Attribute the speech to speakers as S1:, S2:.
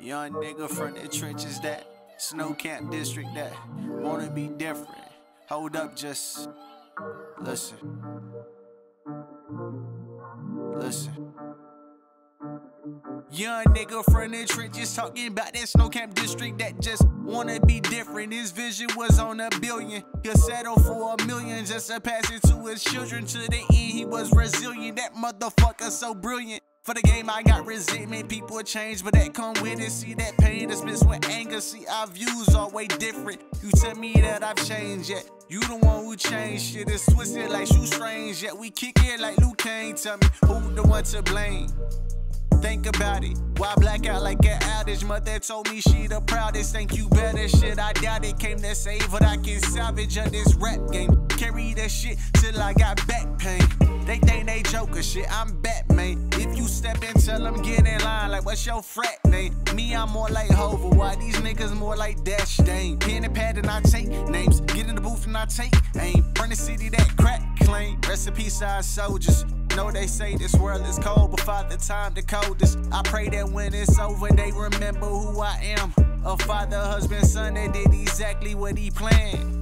S1: Young nigga from the trenches that Snow Camp District that wanna be different. Hold up, just listen. Listen. Young nigga from the trenches talking about that snow camp district that just wanna be different. His vision was on a billion. He'll settle for a million just to pass it to his children. To the end, he was resilient. That motherfucker so brilliant. For the game, I got resentment. People change, but that come with it. See that pain that's mixed with anger. See our views are way different. You tell me that I've changed yet. You the one who changed shit. It's twisted like shoe strange. Yet we kick it like Liu Kang. Tell me who the one to blame. Think about it. Why black out like an outage? Mother told me she the proudest. Think you better shit. I doubt it. Came to save what I can salvage of this rap game. Carry that shit till I got back pain. They think they joker shit. I'm Batman. If you step in, tell them get in line. Like, what's your frat name? Me, I'm more like Hova. Why these niggas more like Dash Dane? Pen and pad and I take names. Get in the booth and I take aim. Burn the city that crack claim. Recipe size soldiers. Know they say this world is cold, but father time the coldest. I pray that when it's over, they remember who I am. A father, husband, son that did exactly what he planned.